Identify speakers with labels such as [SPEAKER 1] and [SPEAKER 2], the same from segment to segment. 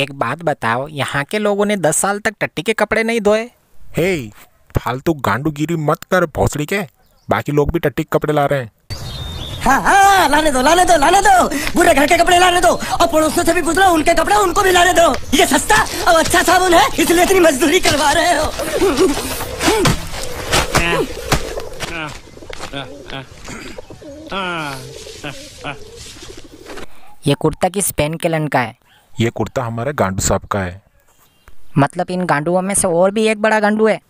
[SPEAKER 1] एक बात बताओ यहाँ के लोगों ने दस साल तक टट्टी के कपड़े नहीं धोए
[SPEAKER 2] हे फालतू गांडूगिरी मत कर भोसड़ी के बाकी लोग भी टट्टी के कपड़े ला रहे हैं
[SPEAKER 3] हाँ हाँ लाने दो लाने दो लाने दो पूरे घर के कपड़े लाने दो और पड़ोसियों से भी गुजरो उनके कपड़े उनको भी लाने दो ये सस्ता और अच्छा साबुन है इसलिए इतनी मजदूरी करवा रहे हो
[SPEAKER 1] ये कुर्ता किस पेन के लन का है?
[SPEAKER 2] ये कुर्ता हमारे गांडू साहब का है।
[SPEAKER 1] मतलब इन गांडुओं में से और भी एक बड़ा गांडू है?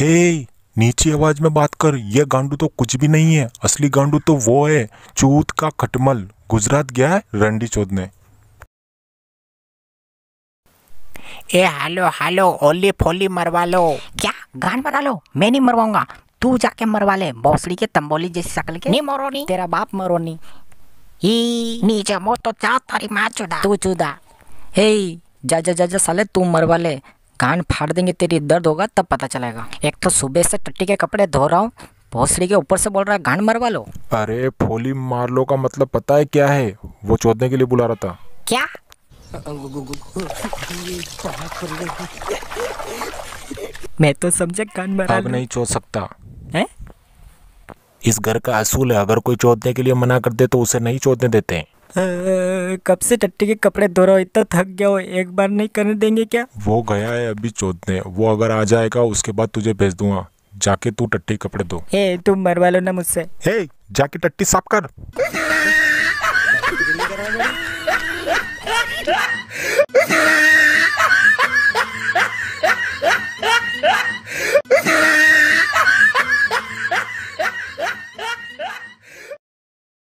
[SPEAKER 2] हे नीची आवाज़ में बात कर ये गांडू तो कुछ भी नहीं है। असली गांडू तो वो है चूत का खटमल। गुजरात गया है रंडी चोदने
[SPEAKER 1] ए हालो हालो ओली फोली मरवा लो। क्या? गान मरा लो? मैं नहीं मरवाऊँगा। तू जाके मरवा ले भोसड़ी के तंबोली जैसी शक्ल के। नहीं मरो नहीं तेरा बाप मरो नहीं ही नीचे मो तो जा तारी माँ चुदा। तू चुदा हे जा जा जा जा साले तू मरवा ले कान फाड़ देंगे तेरी दर्द होगा तब पता चलेगा। एक तो सुबह से टट्टी के कपड़े धो रहा हूँ भोसड़ी के ऊपर से बोल रहा है गान मरवा लो।
[SPEAKER 2] अरे फोली मार लो का मतलब पता है क्या है? वो चोदने के लिए बुला रहा था।
[SPEAKER 1] क्या? मैं तो समझे कान मरा
[SPEAKER 2] अब नहीं चोद सकता। इस घर का असूल है अगर कोई चोदने के लिए मना कर दे तो उसे नहीं चोदने देते हैं
[SPEAKER 1] कब से टट्टी के कपड़े धो रहा हूँ इतना थक गया हो एक बार नहीं करने देंगे क्या
[SPEAKER 2] वो गया है अभी चोदने वो अगर आ जाएगा उसके बाद तुझे भेज दूँगा जाके तू टट्टी कपड़े दो
[SPEAKER 1] ए तुम मरवा लो ना मुझसे
[SPEAKER 2] हे जाके टट्टी साफ़ कर